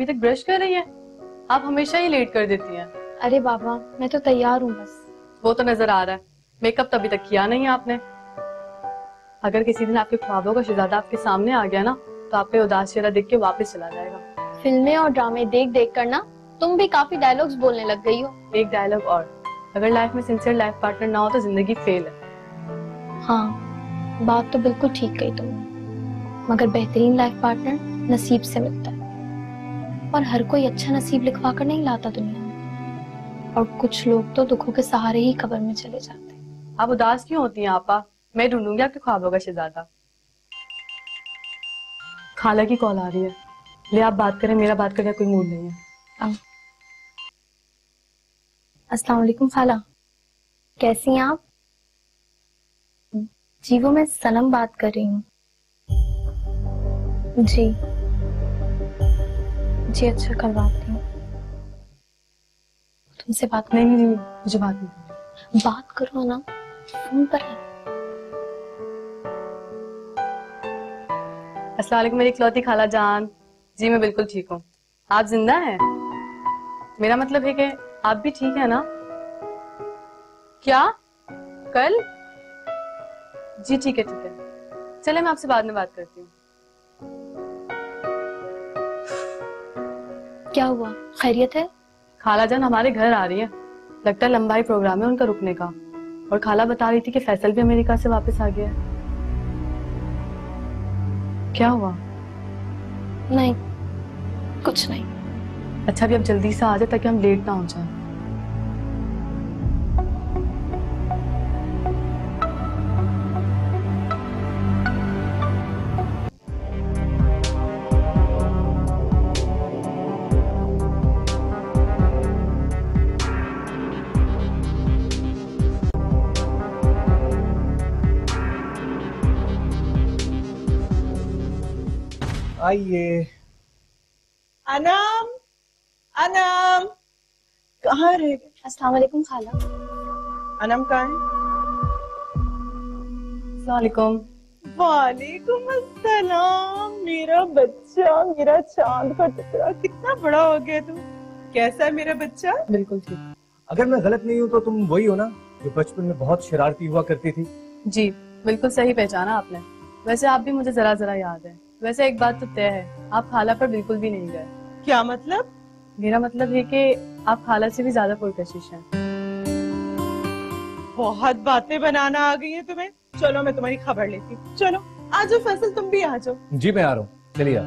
अभी तक ब्रश कर रही है? आप हमेशा ही लेट कर देती हैं। अरे बाबा मैं तो तैयार हूँ बस। वो तो नज़र आ रहा है। मेकअप तो अभी तक किया नहीं आपने। अगर किसी दिन आपके ख्वाबों का शहजादा आपके सामने आ गया ना तो आप पे उदास चेहरा देख के वापस चला जाएगा। फ़िल्में और ड्रामे देख देख कर ना तुम भी काफ़ी डायलॉग्स बोलने लग गई हो। एक डायलॉग और। अगर लाइफ में सिंसियर लाइफ पार्टनर ना हो तो ज़िंदगी फेल है। हाँ बात तो बिल्कुल ठीक कही तुमने। मगर बेहतरीन लाइफ पार्टनर नसीब से मिलता है। और हर कोई अच्छा नसीब लिखवा कर नहीं लाता दुनिया में। और कुछ लोग तो दुखों के सहारे ही कब्र में चले जाते हैं। आप उदास क्यों होती हैं आपा? मैं ढूंढूँगी आपके ख्वाबों का शहजादा खाला की कॉल आ रही है। ले आप बात करें मेरा बात करने का कोई मूड नहीं है। अस्सलाम वालेकुम खाला। कैसी हैं आप? जी वो मैं सनम बात कर रही हूँ। जी। जी अच्छा करवाती हूँ। तुमसे बात नहीं नहीं नहीं, मुझे बात नहीं। बात करो ना, फ़ोन पर है। अस्सलाम मेरी इकलौती खाला जान। जी, मैं बिल्कुल ठीक हूँ। आप ज़िंदा हैं? मेरा मतलब है कि आप भी ठीक है ना? क्या? कल? जी, ठीक है ठीक है। चले, मैं आपसे बाद में बात करती हूँ। क्या हुआ? खैरियत है? खाला जान हमारे घर आ रही है। लगता है लंबाई प्रोग्राम है उनका रुकने का। और खाला बता रही थी कि फैसल भी अमेरिका से वापस आ गया है। क्या हुआ? नहीं कुछ नहीं। अच्छा भी अब जल्दी से आ जाए ताकि हम लेट ना हो जाए। आइए। अनम अनम। कहाँ रह गए? अस्सलाम वालेकुम खाला। अनम कहाँ है? वालेकुम। वालेकुम अस्सलाम। मेरा बच्चा मेरा चाँद का टुकड़ा कितना बड़ा हो गया तू। कैसा है मेरा बच्चा? बिल्कुल ठीक। अगर मैं गलत नहीं हूँ तो तुम वही हो ना जो बचपन में बहुत शरारती हुआ करती थी। जी बिल्कुल सही पहचाना आपने। वैसे आप भी मुझे जरा जरा याद है। वैसे एक बात तो तय है आप खाला पर बिल्कुल भी नहीं गए। क्या मतलब? मेरा मतलब ये कि आप खाला से भी ज़्यादा पुरकशिश हैं। बहुत बातें बनाना आ गई है तुम्हें। चलो मैं तुम्हारी खबर लेती चलो आ जाओ फैसल तुम भी आ जाओ। जी मैं आ रहा हूँ। चलिए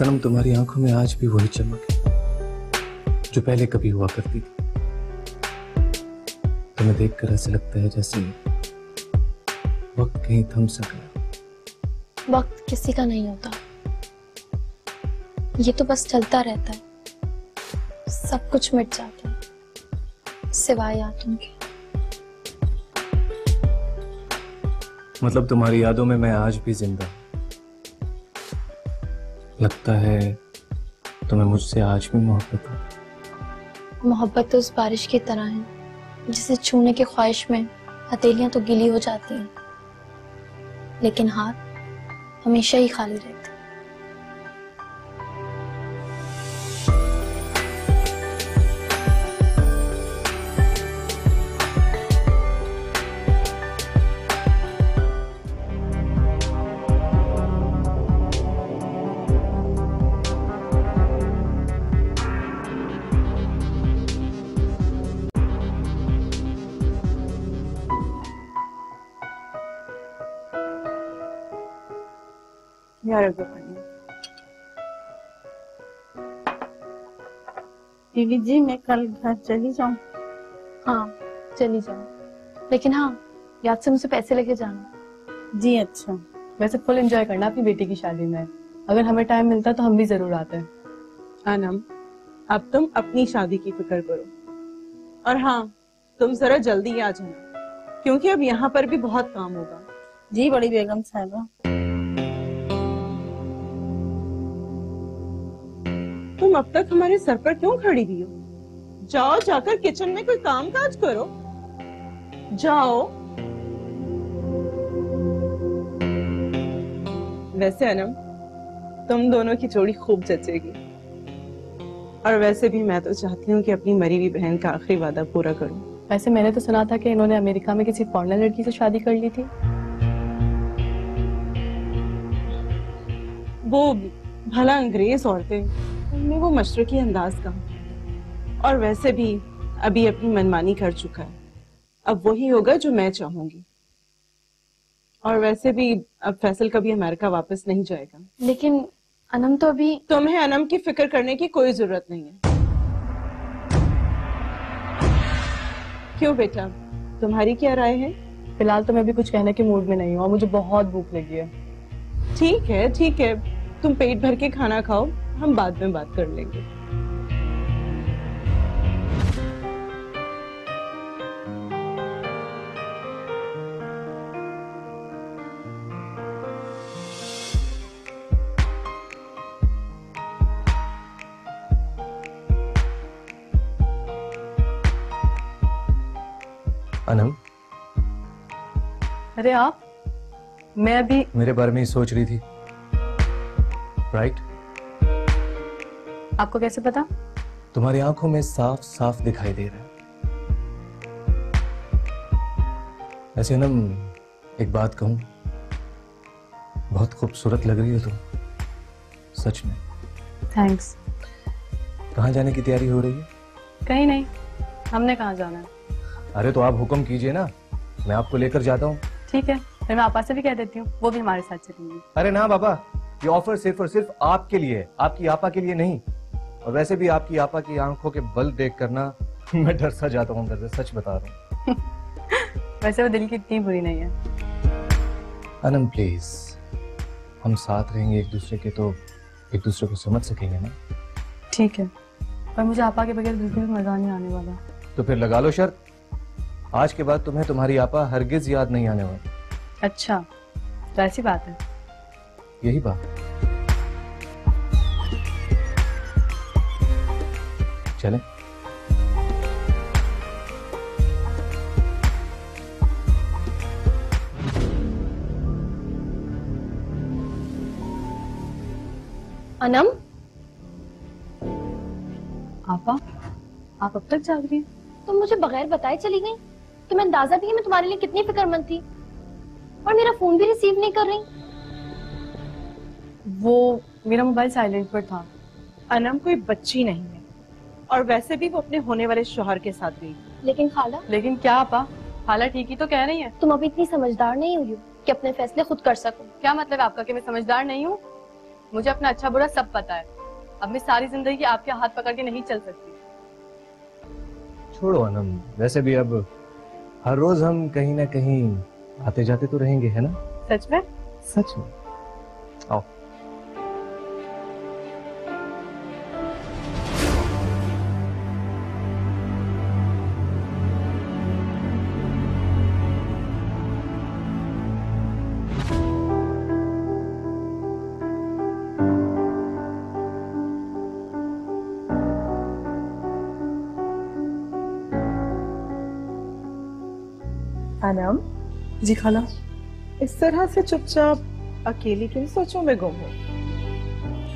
सनम तुम्हारी आँखों में आज भी वही चमक है जो पहले कभी हुआ करती थी। तुम्हें देखकर ऐसा लगता है जैसे वक्त कहीं थम सा गया। वक्त किसी का नहीं होता। ये तो बस चलता रहता है। सब कुछ मिट जाता है सिवाय यादों के। मतलब तुम्हारी यादों में मैं आज भी ज़िंदा हूँ। लगता है तुम्हें मुझसे आज भी मोहब्बत है? मोहब्बत तो उस बारिश की तरह है, जिसे छूने की ख्वाहिश में हथेलियाँ तो गिली हो जाती हैं। लेकिन हाथ हमेशा ही खाली रहते हैं। यार रख दो जी मैं कल घर चली जाऊँ हाँ चली जाओ लेकिन हाँ याद से मुझे पैसे लेके जाना जी अच्छा वैसे फुल एंजॉय करना अपनी बेटी की शादी में। अगर हमें टाइम मिलता तो हम भी ज़रूर आते। हैं अनम अब तुम अपनी शादी की फ़िक्र करो। और हाँ तुम जरा जल्दी आ जाना क्योंकि अब यहाँ पर भी बहुत काम होगा। जी बड़ी बेगम साहबा। तुम अब तक हमारे सर पर क्यों खड़ी हुई हो? जाओ जाकर किचन में कोई काम काज करो। जाओ। वैसे अनम तुम दोनों की जोड़ी खूब जचेगी। और वैसे भी मैं तो चाहती हूँ कि अपनी मरी हुई बहन का आखिरी वादा पूरा करूँ। वैसे मैंने तो सुना था कि इन्होंने अमेरिका में किसी फॉरनर लड़की से शादी कर ली थी। वो भला अंग्रेज़ औरतें। उनमें वो मशरकी अंदाज का और वैसे भी अभी अपनी मनमानी कर चुका है। अब वही होगा जो मैं चाहूँगी। और वैसे भी अब फैसल कभी अमेरिका वापस नहीं जाएगा। लेकिन अनम तो अभी तुम्हें अनम की फ़िक्र करने की कोई ज़रूरत नहीं है। क्यों बेटा? तुम्हारी क्या राय है? फ़िलहाल तो मैं भी कुछ कहने के मूड में नहीं हूँ मुझे बहुत भूख लगी है। ठीक है ठीक है। तुम पेट भर के खाना खाओ। हम बाद में बात कर लेंगे। अनम? अरे आप मैं अभी मेरे बारे में ही सोच रही थी। राइट आपको कैसे पता? तुम्हारी आँखों में साफ़ साफ़ दिखाई दे रहा है। ऐसे अनम एक बात कहूँ। बहुत खूबसूरत लग रही हो तुम। सच में। थैंक्स कहाँ जाने की तैयारी हो रही है? कहीं नहीं। हमने कहाँ जाना है? अरे तो आप हुक्म कीजिए ना। मैं आपको लेकर जाता हूँ। ठीक है। फिर मैं आपा से भी कह देती हूँ। वो भी हमारे साथ चलेंगी। अरे ना बाबा ये ऑफ़र सिर्फ़ और सिर्फ़ आपके लिए है। आपकी आपा के लिए नहीं। और वैसे भी आपकी आपा की आँखों के बल देख कर ना मैं डर सा जाता हूँ अंदर से सच बता रहा हूँ। वैसे वो दिल की इतनी बुरी नहीं है। अनम प्लीज़ हम साथ रहेंगे एक दूसरे के तो एक दूसरे को समझ सकेंगे ना? ठीक है। पर मुझे आपा के बगैर बिल्कुल मज़ा नहीं आने वाला। तो फिर लगा लो शर्त। आज के बाद तुम्हें तुम्हारी आपा हरगिज याद नहीं आने वाली। अच्छा तो ऐसी बात है। यही बात। चले। अनम? आपा आप अब तक जाग रही हैं। तुम मुझे बगैर बताए चली गई? तुम्हें अंदाज़ा भी है मैं तुम्हारे लिए कितनी फिक्रमंद थी? और मेरा फ़ोन भी रिसीव नहीं कर रही? वो मेरा मोबाइल साइलेंट पर था। अनम कोई बच्ची नहीं है। और वैसे भी वो अपने होने वाले शोहर के साथ गई। लेकिन खाला? लेकिन क्या आपा खाला ठीक ही तो कह रही है। तुम अभी इतनी समझदार नहीं हुई कि अपने फैसले खुद कर सको। क्या मतलब आपका कि मैं समझदार नहीं हूँ? मुझे अपना अच्छा बुरा सब पता है। अब मैं सारी ज़िंदगी आपके हाथ पकड़ के नहीं चल सकती। छोड़ो अनम वैसे भी अब हर रोज हम कहीं ना कहीं आते जाते तो रहेंगे है ना? सच में? सच में। अनम जी खाला इस तरह से चुपचाप अकेली किन सोचों में गुम हो।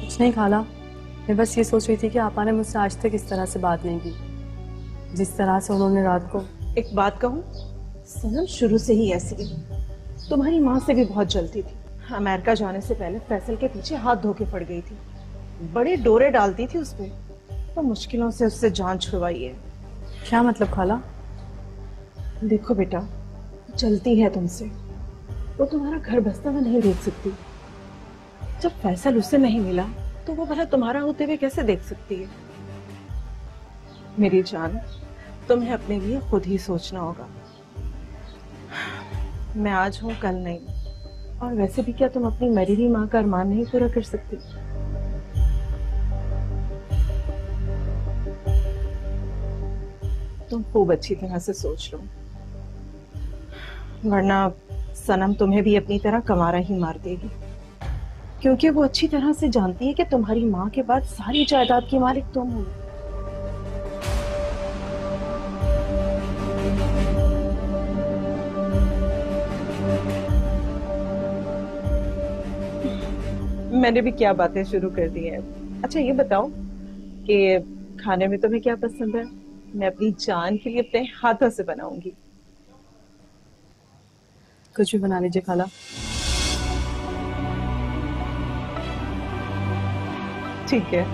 कुछ नहीं खाला मैं बस ये सोच रही थी कि आपा ने मुझसे आज तक इस तरह से बात नहीं की। जिस तरह से उन्होंने रात को एक बात कहूँ? सनम शुरू से ही ऐसी है तुम्हारी माँ से भी बहुत जलती थी। अमेरिका जाने से पहले फैसल के पीछे हाथ धो के पड़ गई थी। बड़े डोरे डालती थी उसपे तो मुश्किलों से उससे जान छुड़वाई है। क्या मतलब खाला? देखो बेटा चलती है तुमसे। वो तुम्हारा घर बसता हुआ नहीं देख सकती। जब फैसल उससे नहीं मिला तो वो भला तुम्हारा होते हुए कैसे देख सकती है? मेरी जान, तुम्हें अपने लिए खुद ही सोचना होगा। मैं आज हूँ, कल नहीं। और वैसे भी क्या तुम अपनी मरी हुई माँ का अरमान नहीं पूरा कर सकती? तुम खूब अच्छी तरह से सोच लो। वरना सनम तुम्हें भी अपनी तरह कमारा ही मार देगी। क्योंकि वो अच्छी तरह से जानती है कि तुम्हारी माँ के बाद सारी जायदाद की मालिक तुम हो। मैंने भी क्या बातें शुरू कर दी हैं। अच्छा ये बताओ कि खाने में तुम्हें क्या पसंद है? मैं अपनी जान के लिए अपने हाथों से बनाऊँगी। कुछ भी बना लीजिए खाला। ठीक है।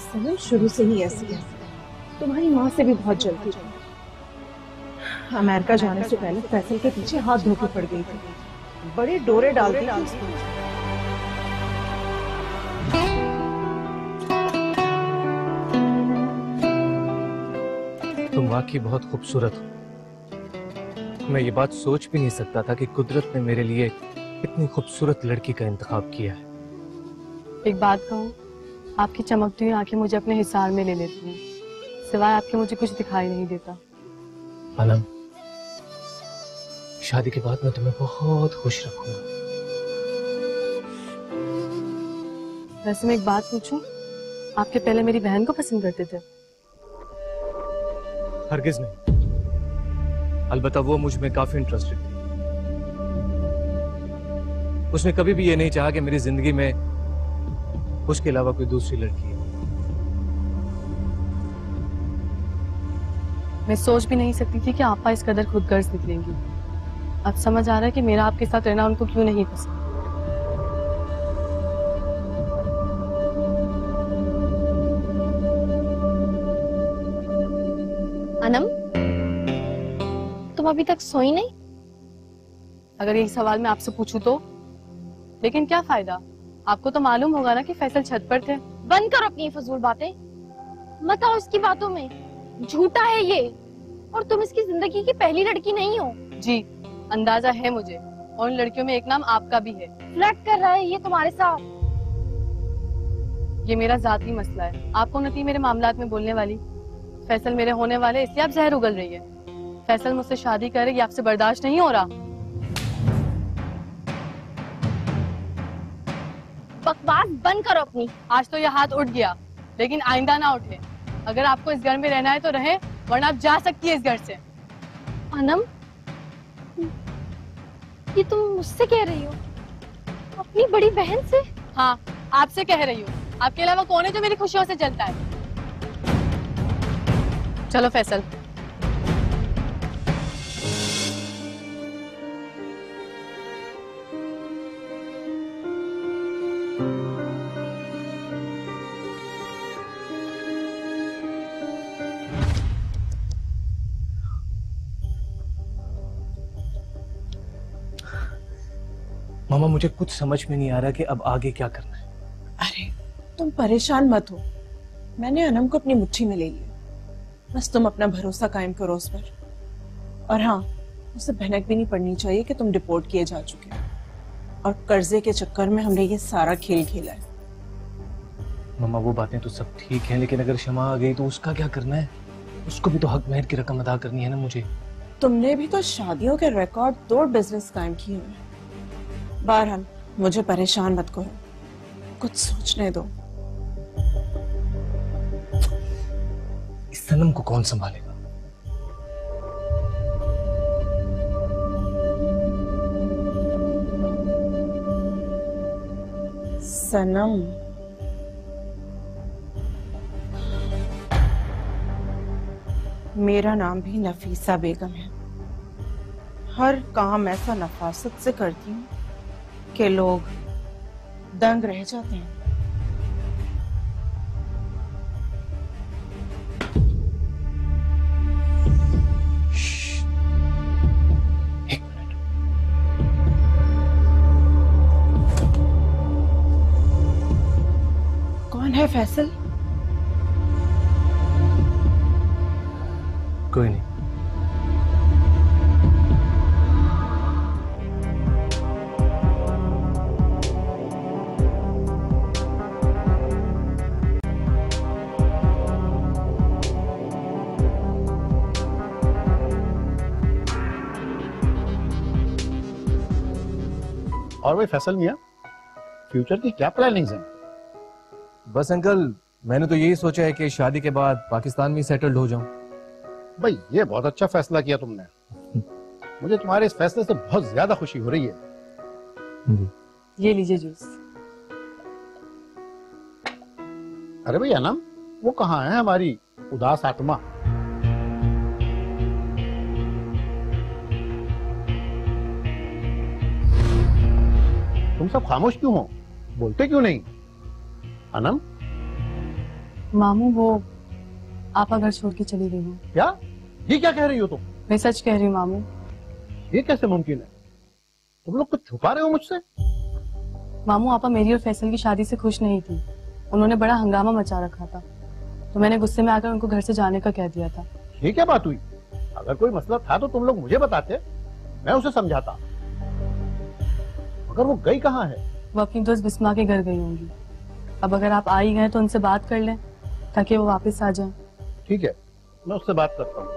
सनम शुरू से ही ऐसी है। तुम्हारी माँ से भी बहुत जल्दी। अमेरिका जाने से पहले फैसल के पीछे हाथ धोके पड़ गई थी। बड़े डोरे डालती थी वाकई बहुत खूबसूरत हो। मैं ये बात सोच भी नहीं सकता था कि कुदरत ने मेरे लिए इतनी खूबसूरत लड़की का इंतखाब किया है। एक बात कहूँ आपकी चमकती हुई आँखें मुझे अपने हिसार में ले लेती हैं सिवाय आपके मुझे कुछ दिखाई नहीं देता। आलम शादी के बाद मैं तुम्हें बहुत खुश रखूँगा। वैसे मैं एक बात पूछूँ आपके पहले मेरी बहन को पसंद करते थे? हरगिज नहीं। अलबत्ता वो मुझमें काफ़ी इंटरेस्टेड थी। उसने कभी भी ये नहीं चाहा कि मेरी ज़िंदगी में उसके अलावा कोई दूसरी लड़की है। मैं सोच भी नहीं सकती थी कि आपा इस कदर खुद गर्ज निकलेंगी। अब समझ आ रहा है कि मेरा आपके साथ रहना उनको क्यों नहीं पसंद। अभी तक सोई नहीं? अगर यही सवाल मैं आपसे पूछूँ तो? लेकिन क्या फ़ायदा? आपको तो मालूम होगा ना कि फैसल छत पर थे। बंद करो अपनी फजूल बातें। मत आओ इसकी बातों में। झूठा है ये। और तुम इसकी ज़िंदगी की पहली लड़की नहीं हो। जी अंदाज़ा है मुझे। और उन लड़कियों में एक नाम आपका भी है। फ्लर्ट कर रहा है ये तुम्हारे साथ। ये मेरा जाती मसला है। आपको कौन होती मेरे मामला में बोलने वाली? फैसल मेरे होने वाले इसलिए आप जहर उगल रही है। फैसल मुझसे शादी करे ये आपसे बर्दाश्त नहीं हो रहा? बकवास बंद करो अपनी। आज तो ये हाथ उठ गया लेकिन आइंदा ना उठे। अगर आपको इस घर में रहना है तो रहे वरना आप जा सकती है इस घर से। अनम ये तुम मुझसे कह रही हो? अपनी बड़ी बहन से? हाँ आपसे कह रही हूँ। आपके अलावा कौन है जो मेरी खुशियों से चलता है? चलो फैसल मुझे कुछ समझ में नहीं आ रहा कि अब आगे क्या करना है। अरे तुम परेशान मत हो। मैंने अनम को अपनी मुट्ठी में ले लिया बस तुम अपना भरोसा कायम करो उस पर। और हाँ उसे भनक भी नहीं पड़नी चाहिए कि तुम डिपोर्ट किए जा चुके हो। और कर्जे के चक्कर में हमने ये सारा खेल खेला है। मामा वो बातें तो सब ठीक हैं लेकिन अगर क्षमा आ गई तो उसका क्या करना है? उसको भी तो हक मेहर की रकम अदा करनी है ना मुझे। तुमने भी तो शादियों के रिकॉर्ड तोड़ बिज़नेस कायम किए हुए हैं। बहरहाल मुझे परेशान मत करो। कुछ सोचने दो। इस सनम को कौन संभालेगा? सनम। मेरा नाम भी नफीसा बेगम है। हर काम ऐसा नफासत से करती हूँ के लोग दंग रह जाते हैं। कौन है फैसल? कोई नहीं। और भाई फैसल मियाँ। फ्यूचर की क्या प्लानिंग्स हैं? बस अंकल मैंने तो यही सोचा है कि शादी के बाद पाकिस्तान में सेटल्ड हो जाऊँ। भाई ये बहुत अच्छा फैसला किया तुमने। मुझे तुम्हारे इस फैसले से बहुत ज़्यादा खुशी हो रही है। ये लीजिए जूस। अरे भाई अनम वो कहाँ है हमारी उदास आत्मा? तुम सब खामोश क्यों हो? बोलते क्यों नहीं? अनम? मामू वो आपा घर छोड़ के चली गई हूँ। क्या? ये क्या कह रही हो तुम? मैं सच कह रही हूँ मामू। ये कैसे मुमकिन है? तुम लोग कुछ छुपा रहे हो मुझसे? मामू आपा मेरी और फैसल की शादी से खुश नहीं थी। उन्होंने बड़ा हंगामा मचा रखा था। तो मैंने गुस्से में आकर उनको घर से जाने का कह दिया था। ये क्या बात हुई? अगर कोई मसला था तो तुम लोग मुझे बताते मैं उसे समझाता। मगर वो गई कहाँ है? वो अपनी दोस्त बिस्मा के घर गई होंगी। अब अगर आप आ ही गए तो उनसे बात कर लें ताकि वो वापस आ जाएँ। ठीक है मैं उससे बात करता हूँ।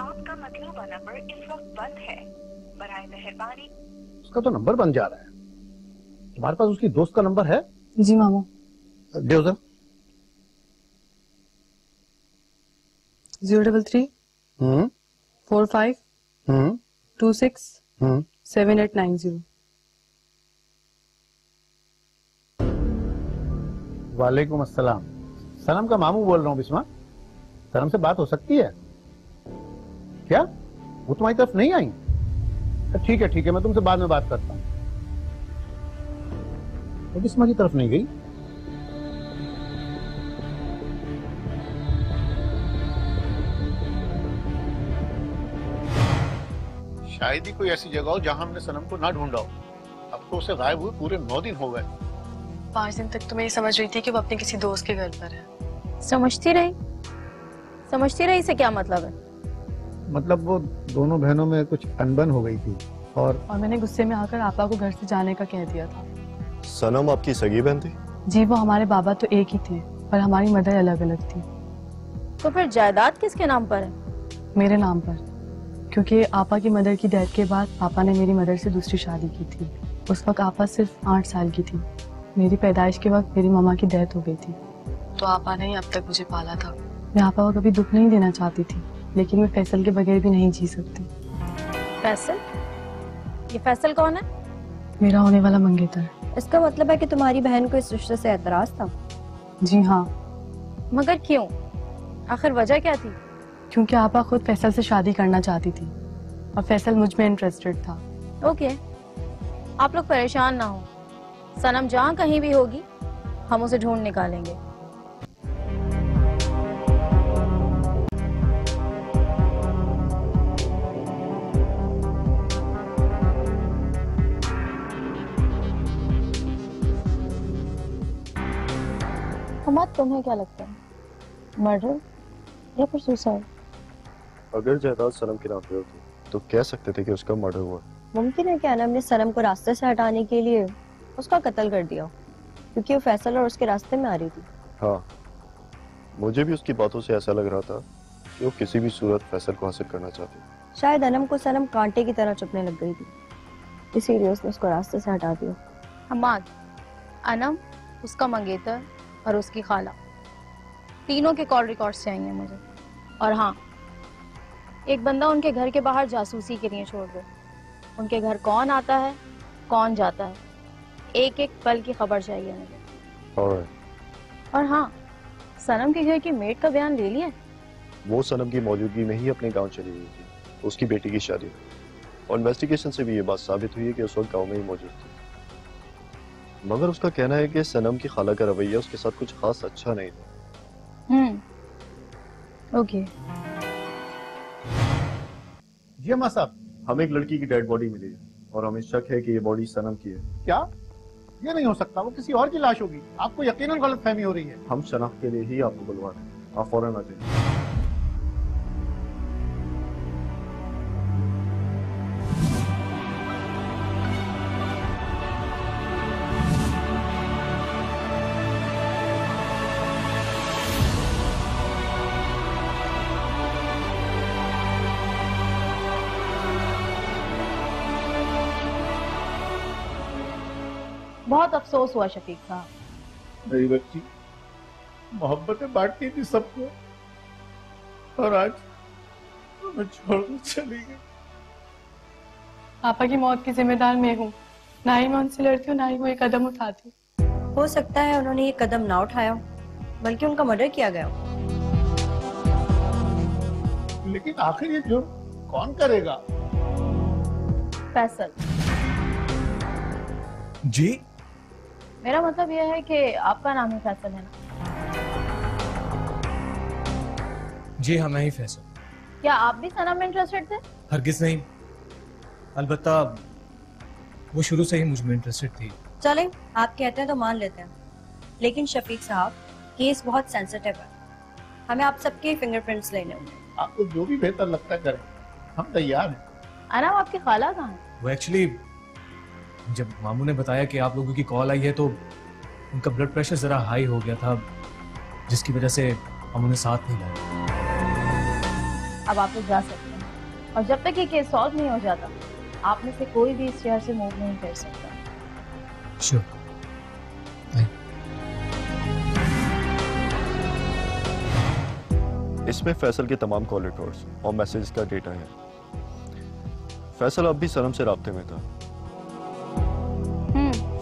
आपका मतलूबा इस वक्त बंद है। उसका तो नंबर बन जा रहा है। तुम्हारे पास उसकी दोस्त का नंबर है? जी मामू। देवजन zero double three hmm. Four five hmm. Two six hmm. Seven eight nine zero. वालेकुम अस्सलाम। सनम का मामू बोल रहा हूँ बिस्मा। सनम से बात हो सकती है? क्या? वो तुम्हारी तरफ़ नहीं आई? ठीक है ठीक है मैं तुमसे बाद में बात करता हूँ। वो बिस्मा की तरफ़ नहीं गई? शायद ही कोई ऐसी जगह हो जहाँ हमने सनम को ना ढूंढा हो। अब तो उसे गायब हुए पूरे नौ दिन हो गए। पाँच दिन तक तो मैं ये समझ रही थी कि वो अपने किसी दोस्त के घर पर है। समझती रही? समझती रही से क्या मतलब है? मतलब वो दोनों बहनों में कुछ अनबन हो गई थी और और मैंने गुस्से में आकर आपा को घर से जाने का कह दिया था। सनम आपकी सगी बहन थी? जी वो हमारे बाबा तो एक ही थे पर हमारी मदर अलग अलग थी। तो फिर जायदाद किसके नाम पर है? मेरे नाम पर। क्योंकि आपा की मदर की डेथ के बाद पापा ने मेरी मदर से दूसरी शादी की थी। उस वक्त आपा सिर्फ़ आठ साल की थी। मेरी पैदाइश के वक्त मेरी मामा की डेथ हो गई थी। तो आपा ने ही अब तक मुझे पाला था। मैं आपा को कभी दुख नहीं देना चाहती थी लेकिन मैं फैसल के बगैर भी नहीं जी सकती। फैसल? ये फैसल कौन है? मेरा होने वाला मंगेतर। इसका मतलब है कि तुम्हारी बहन को इस रिश्ते से एतराज़ था? जी हाँ। मगर क्यों? आखिर वजह क्या थी? क्योंकि आपा खुद फैसल से शादी करना चाहती थी। और फैसल मुझमें इंटरेस्टेड था। ओके आप लोग परेशान ना हो। सनम जहाँ कहीं भी होगी हम उसे ढूंढ निकालेंगे। तुम्हें क्या लगता है? मर्डर या फिर सुसाइड अगर जायदाद सनम के नाम पे होती तो कह सकते थे कि उसका मर्डर हुआ। मुमकिन है कि अनम ने सनम को रास्ते से हटाने के लिए उसका कत्ल कर दिया क्योंकि वो फैसल और उसके रास्ते में आ रही थी। हाँ मुझे भी उसकी बातों से ऐसा लग रहा था कि वो किसी भी सूरत फैसल को हासिल करना चाहती। शायद अनम को सनम कांटे की तरह चुपने लग गई थी इसीलिए उसने उसको रास्ते से हटा दिया। हमाद अनम उसका मंगेतर और उसकी खाला। तीनों के कॉल रिकॉर्ड्स चाहिए मुझे। और हाँ एक बंदा उनके घर के बाहर जासूसी के लिए छोड़ दो। उनके घर कौन आता है कौन जाता है? एक एक पल की खबर चाहिए मुझे। और? और हाँ सनम के घर की मेड का बयान ले लिया वो सनम की मौजूदगी में ही अपने गाँव चली गई थी। उसकी बेटी की शादी में और इन्वेस्टिगेशन से भी ये बात साबित हुई है कि उस वक्त गाँव में ही मौजूद थी। मगर उसका कहना है कि सनम की खाला का रवैया उसके साथ कुछ खास अच्छा नहीं था। हम्म। ओके। जी अम्मा साहब हमें एक लड़की की डेड बॉडी मिली है और हमें शक है कि ये बॉडी सनम की है। क्या? ये नहीं हो सकता। वो किसी और की लाश होगी। आपको यकीनन गलत फहमी हो रही है। हम शनाख्त के लिए ही आपको बुलवा रहे हैं। आप फ़ौरन आ जाइए। बहुत अफसोस हुआ शफीक साहब। मेरी बच्ची मोहब्बतें बांटती थी सबको और आज हमें छोड़कर चली गई। पापा की मौत की जिम्मेदार मैं हूँ। ना ही मैं उनसे लड़ती हूँ ना ही वो एक कदम उठाती। हो सकता है उन्होंने ये कदम ना उठाया बल्कि उनका मर्डर किया गया। लेकिन आखिर ये जुर्म कौन करेगा? फैसल। जी? मेरा मतलब यह है कि आपका नाम ही फैसल है ना। जी हाँ मैं ही फैसल। क्या आप भी सनम में इंटरेस्टेड थे? हरगिज नहीं। अलबत्ता वो शुरू से ही मुझमें इंटरेस्टेड थी। चलें आप कहते हैं तो मान लेते हैं। लेकिन शफीक साहब केस बहुत सेंसिटिव है। हमें आप सबके फिंगरप्रिंट्स लेने होंगे। आपको जो भी बेहतर लगता है करें। हम तैयार हैं। अनाम आपकी खाला कहाँ है? वो एक्चुअली जब मामू ने बताया कि आप लोगों की कॉल आई है तो उनका ब्लड प्रेशर जरा हाई हो गया था जिसकी वजह से हम उन्हें साथ नहीं लाए अब आप लोग जा सकते हैं। और जब तक ये केस सॉल्व नहीं हो जाता आप में से कोई भी इस शहर से मूव नहीं कर सकता। श्योर इसमें फैसल के तमाम कॉल रिकॉर्ड्स और मैसेज का डेटा है। फैसल अब भी सनम से रबते में था।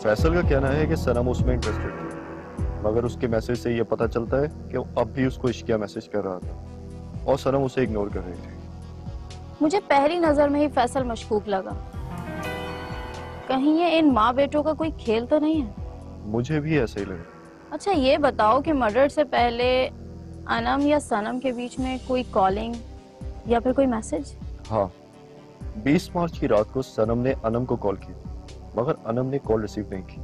फैसल का कहना है कि सनम उसमें इंटरेस्टेड थी मगर उसके मैसेज से यह पता चलता है कि वो अब भी उसको इश्किया मैसेज कर रहा था। और सनम उसे इग्नोर कर रही थी। मुझे पहली नज़र में ही फैसल मशकूक लगा। कहीं ये इन माँ बेटों का कोई खेल तो नहीं है? मुझे भी ऐसा ही लगा। अच्छा ये बताओ कि मर्डर से पहले अनम या सनम के बीच में कोई कॉलिंग या फिर कोई मैसेज हाँ। 20 मार्च की रात को सनम ने अनम को कॉल की मगर अनम ने कॉल रिसीव नहीं की।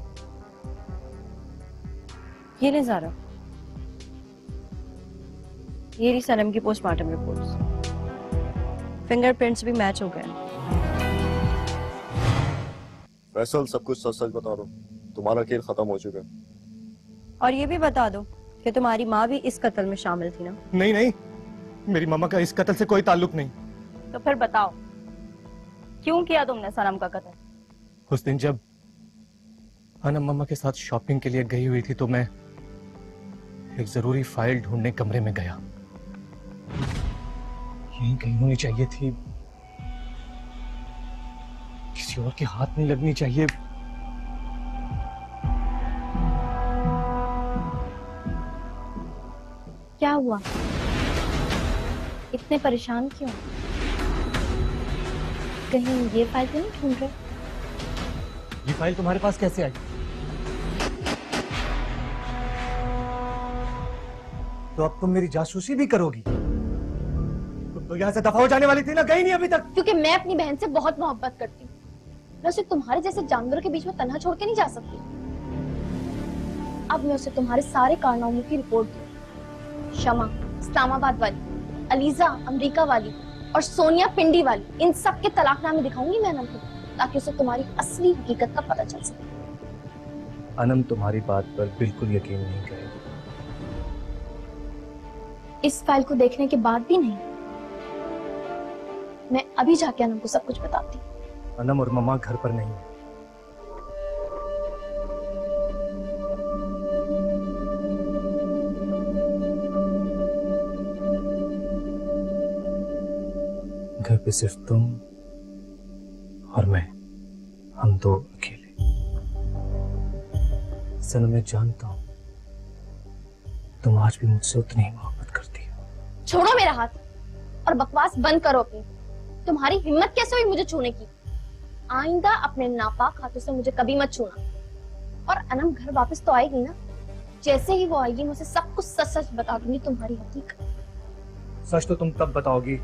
ये ले जारा ये रही सनम की पोस्टमार्टम रिपोर्ट्स फिंगरप्रिंट्स भी मैच हो गए। फैसल सब कुछ सच सच बता दो तुम्हारा खेल खत्म हो चुका है। और ये भी बता दो कि तुम्हारी माँ भी इस कत्ल में शामिल थी ना? नहीं नहीं। मेरी मामा का इस कत्ल से कोई ताल्लुक नहीं। तो फिर बताओ क्यों किया तुमने सनम का कत्ल? उस दिन जब अनम मम्मा के साथ शॉपिंग के लिए गई हुई थी तो मैं एक ज़रूरी फ़ाइल ढूँढने कमरे में गया। यहीं कहीं होनी चाहिए थी। किसी और के हाथ नहीं लगनी चाहिए। क्या हुआ? इतने परेशान क्यों? कहीं ये फ़ाइल तो नहीं ढूंढ रहे? ये फ़ाइल तुम्हारे पास कैसे आई? तो अब तुम मेरी जासूसी भी करोगी। तुम तो यहाँ से दफ़ा हो जाने वाली थी ना, गई नहीं अभी तक। क्योंकि मैं अपनी बहन से बहुत मोहब्बत करती हूँ। मैं उसे तुम्हारे जैसे जानवरों के बीच में तनहा छोड़ के नहीं जा सकती। अब मैं उसे तुम्हारे सारे कारनामों की रिपोर्ट दूँ। शमा, इस्लामाबाद वाली, अलीजा, अमेरिका वाली और सोनिया पिंडी वाली, इन सब के तलाकनामे दिखाऊँगी मैं अनम को ताकि उसे तुम्हारी असली हकीकत का पता चल सके। अनम तुम्हारी बात पर बिल्कुल यकीन नहीं करेगी। इस फ़ाइल को देखने के बाद भी नहीं। मैं अभी जाके अनम को सब कुछ बताती। अनम और ममा घर पर नहीं है। घर पे सिर्फ़ तुम और मैं हम दो अकेले। सनम मैं जानता हूँ तुम आज भी मुझसे उतनी ही मोहब्बत करती हो। छोड़ो मेरा हाथ और बकवास बंद करो अपनी। तुम्हारी हिम्मत कैसे हुई मुझे छूने की? आइंदा अपने नापाक हाथों से मुझे कभी मत छूना। और अनम घर वापस तो आएगी ना? जैसे ही वो आएगी मुझे सब कुछ सच सच बता दूँगी तुम्हारी हकीकत। सच तो तुम तब बताओगी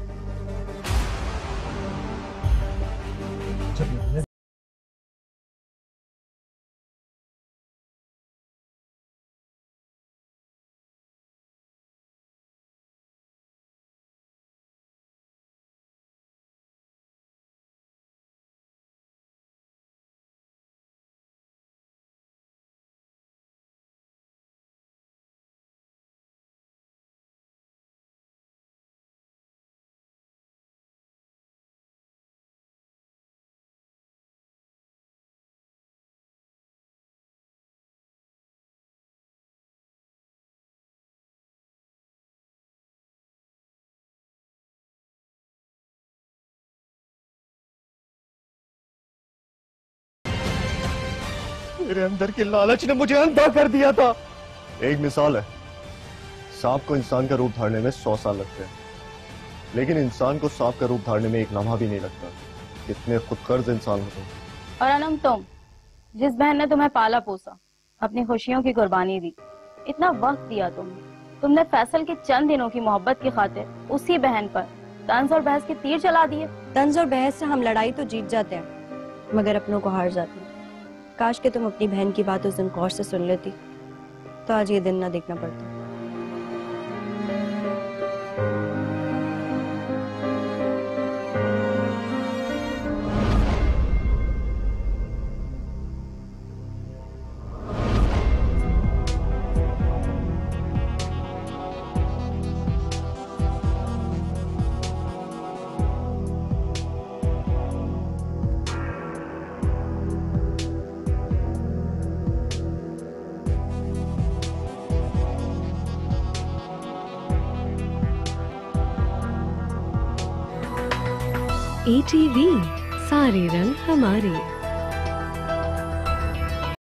मेरे अंदर की लालच ने मुझे अंधा कर दिया था। एक मिसाल है। सांप को इंसान का रूप धारने में सौ साल लगते हैं। लेकिन इंसान को सांप का रूप धारने में एक लम्हा भी नहीं लगता। कितने खुदगर्ज इंसान हो। तुम और अनम तुम जिस बहन ने तुम्हें पाला पोसा अपनी खुशियों की कुर्बानी दी इतना वक्त दिया तुमने। तुमने फैसल के चंद दिनों की मोहब्बत की खातिर उसी बहन पर तंज और बहस के तीर चला दिए। तंज और बहस से हम लड़ाई तो जीत जाते हैं मगर अपनों को हार जाते हैं। काश के तुम अपनी बहन की बात उस दिन गौर से सुन लेती। तो आज ये दिन ना देखना पड़ता। हमारे